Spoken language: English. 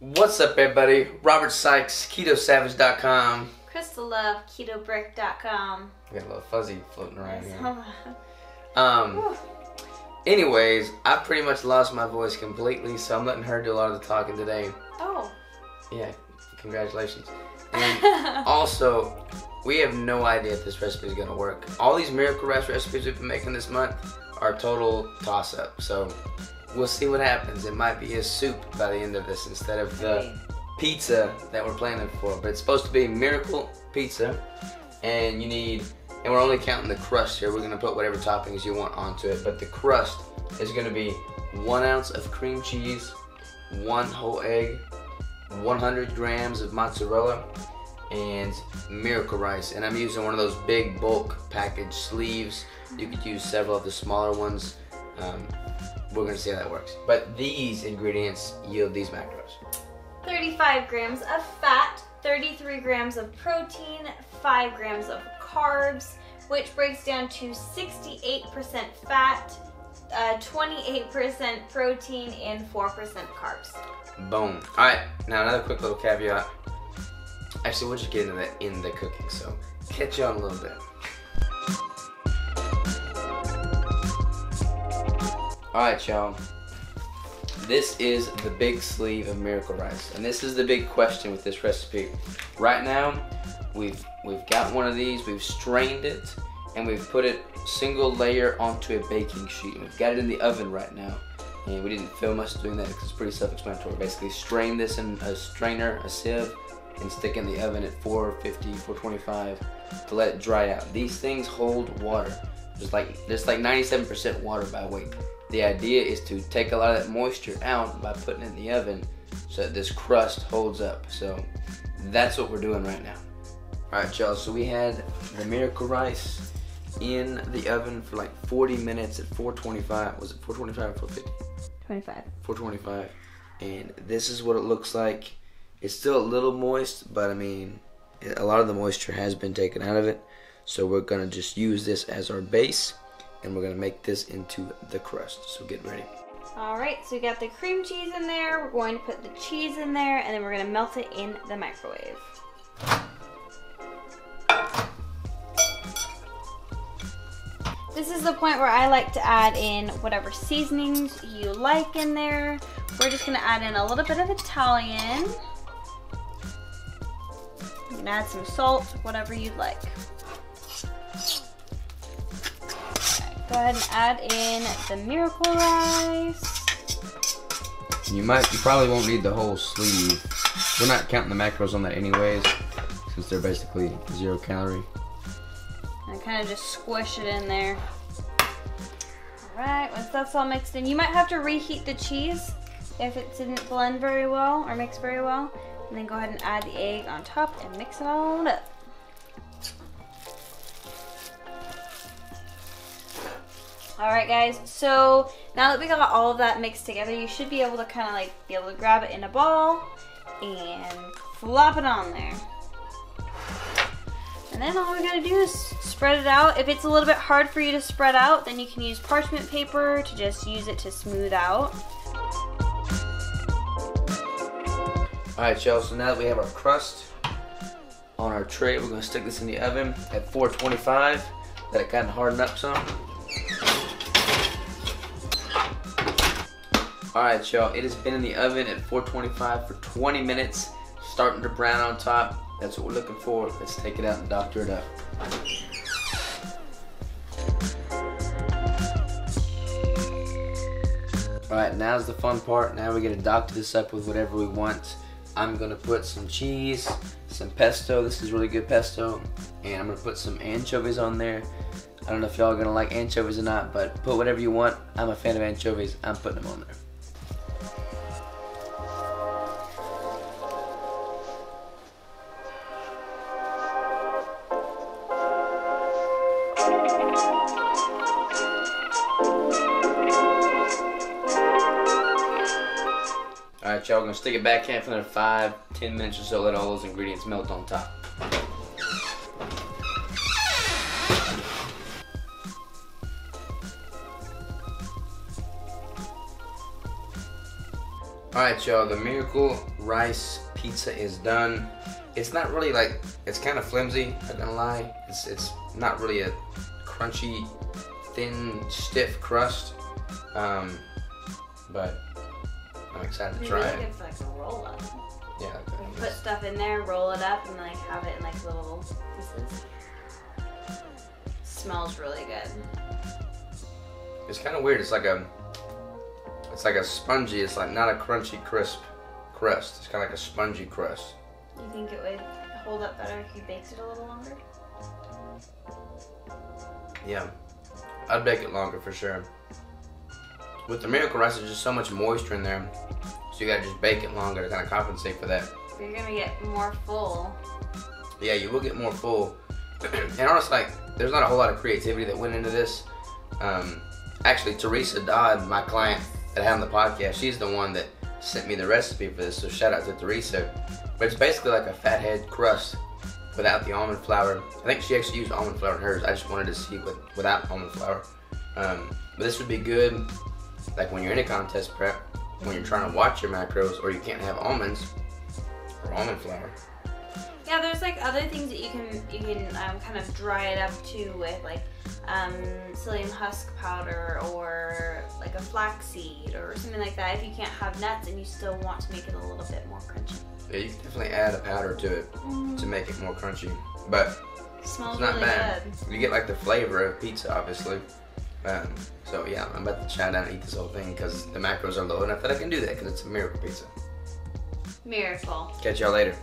What's up, everybody? Robert Sykes, KetoSavage.com. Crystal Love, KetoBrick.com. We got a little fuzzy floating around here. Um, anyways, I pretty much lost my voice completely, so I'm letting her do a lot of the talking today. Oh. Yeah, congratulations. And also, we have no idea if this recipe is gonna work. All these Miracle Rice recipes we've been making this month are total toss up. So we'll see what happens. It might be a soup by the end of this instead of the pizza that we're planning for. But it's supposed to be Miracle Pizza, and you need, and we're only counting the crust here. We're gonna put whatever toppings you want onto it, but the crust is gonna be one ounce of cream cheese, one whole egg, 100 grams of mozzarella, and Miracle Rice. And I'm using one of those big bulk package sleeves. You could use several of the smaller ones. Um, we're gonna see how that works. But these ingredients yield these macros. 35 grams of fat, 33 grams of protein, 5 grams of carbs, which breaks down to 68% fat, uh, 28% protein, and 4% carbs. Boom. All right. Now another quick little caveat. Actually, we'll just get into that in the cooking. So catch you on a little bit. All right, y'all. This is the big sleeve of Miracle Rice, and this is the big question with this recipe. Right now, we've we've got one of these. We've strained it, and we've put it single layer onto a baking sheet. We've got it in the oven right now and we didn't film us doing that because it's pretty self-explanatory. Basically, strain this in a strainer, a sieve, and stick in the oven at 450, 425 to let it dry out. These things hold water. There's like there's like 97% water by weight. The idea is to take a lot of that moisture out by putting it in the oven so that this crust holds up. So that's what we're doing right now. All right, y'all. So we had the miracle rice in the oven for like 40 minutes at 425. Was it 425 or 450? 25. 425 and this is what it looks like it's still a little moist but i mean a lot of the moisture has been taken out of it so we're gonna just use this as our base and we're gonna make this into the crust so get ready Alright, so we got the cream cheese in there. We're going to put the cheese in there, and then we're to melt it in the microwave. This is the point where I like to add in whatever seasonings you like in there. We're just to add in a little bit of Italian. You can add some salt, whatever you'd like. Go ahead and add in the miracle rice. you might you probably won't need the whole sleeve we're not counting the macros on that anyways since they're basically zero calorie And kind of just squish it in there. Alright, once that's all mixed in, you might have to reheat the cheese if it didn't blend very well or mix very well. And then go ahead and add the egg on top and mix it all up. Alright guys, so now that we got all of that mixed together, you should be able to kind of like be able to grab it in a ball and flop it on there. And then all we gotta do is spread it out. If it's a little bit hard for you to spread out, then you can use parchment paper to just use it to smooth out. All right, y'all. So now that we have our crust on our tray, we're gonna stick this in the oven at 425. Let it kind of harden up some. All right, y'all. It has been in the oven at 425 for 20 minutes, starting to brown on top. That's what we're looking for. Let's take it out and doctor it up. All right, now's the fun part. Now we get to doctor this up with whatever we want. I'm gonna put some cheese, some pesto. This is really good pesto, and I'm gonna put some anchovies on there. I don't know if y'all are gonna like anchovies or not, but put whatever you want. I'm a fan of anchovies. I'm putting them on there. Y'all. Gonna stick it back in for another five, ten minutes or so. Let all those ingredients melt on top. All right, y'all. The Miracle Rice Pizza is done. It's not really like it's kind of flimsy. I'm gonna lie. It's it's not really a crunchy, thin, stiff crust. Um, but I'm excited to Maybe try like it. it's like a roll up. Yeah. Put stuff in there, roll it up, and like have it in like little pieces. Smells really good. It's kind of weird. It's like a, it's like a spongy. It's like not a crunchy, crisp crust. It's kind of like a spongy crust. You think it would hold up better if you baked it a little longer? Yeah, I'd bake it longer for sure. With the miracle rice, there's just so much moisture in there, so you gotta just bake it longer to kind of compensate for that. You're gonna get more full. Yeah, you will get more full. and honestly, like, there's not a whole lot of creativity that went into this. Um, actually, Teresa Dodd, my client that I had on the podcast, she's the one that sent me the recipe for this. So shout out to Teresa. But it's basically like a fathead crust without the almond flour. I think she actually used almond flour in hers. I just wanted to see it with, without almond flour. Um, but this would be good, like when you're in a contest prep, when you're trying to watch your macros, or you can't have almonds or almond flour. Yeah, there's like other things that you can you can um, kind of dry it up to with like um, psyllium husk powder or like a flaxseed or something like that. If you can't have nuts and you still want to make it a little bit more crunchy, Yeah, you can definitely add a powder to it to make it more crunchy. But smells it's not really bad. good. You get like the flavor of pizza, obviously. Um, so yeah, I'm about to chow down and eat this whole thing because the macros are low enough that I can do that because it's a miracle pizza. Miracle. Catch y'all later.